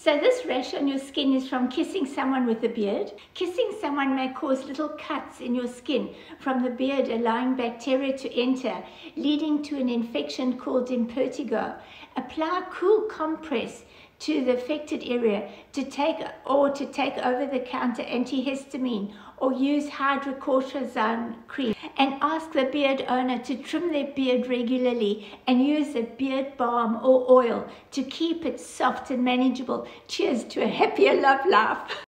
So this rash on your skin is from kissing someone with a beard. Kissing someone may cause little cuts in your skin from the beard allowing bacteria to enter, leading to an infection called impetigo. Apply cool compress to the affected area to take or to take over the counter antihistamine or use hydrocortisone cream and ask the beard owner to trim their beard regularly and use a beard balm or oil to keep it soft and manageable. Cheers to a happier love life.